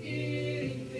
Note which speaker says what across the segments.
Speaker 1: beginning.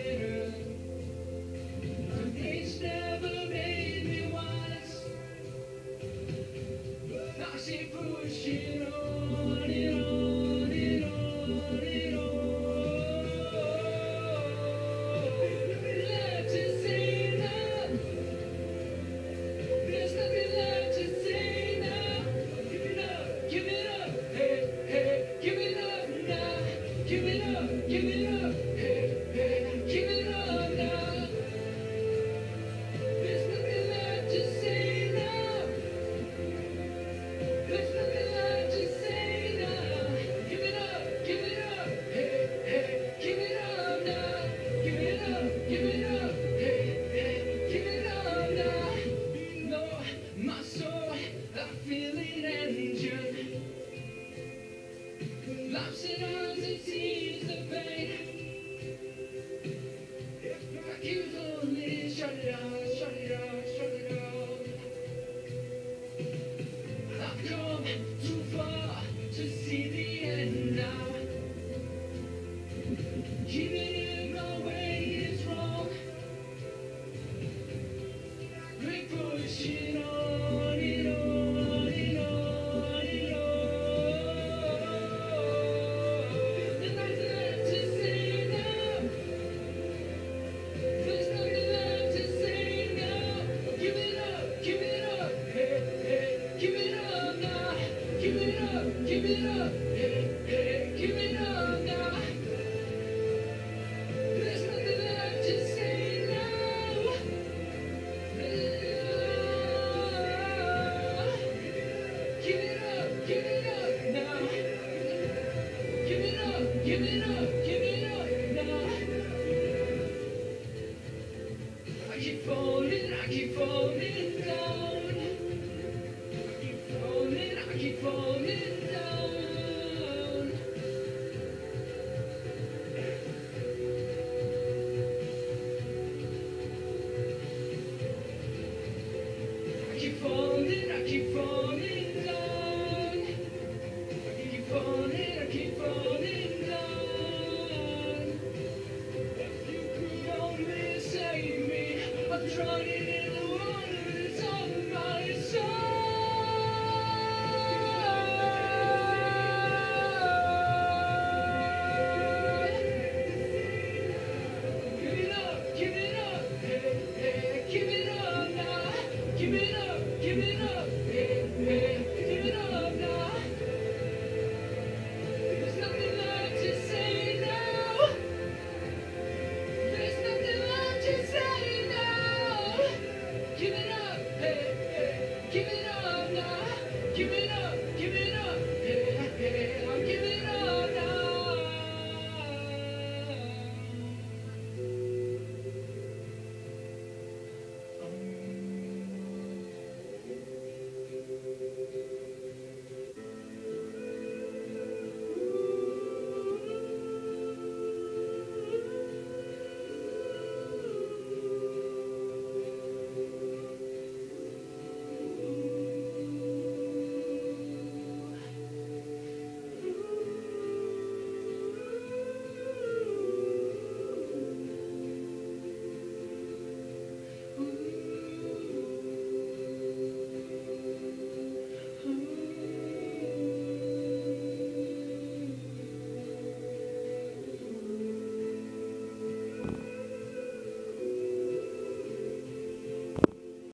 Speaker 1: keep falling, I keep falling down. I keep falling, I keep falling.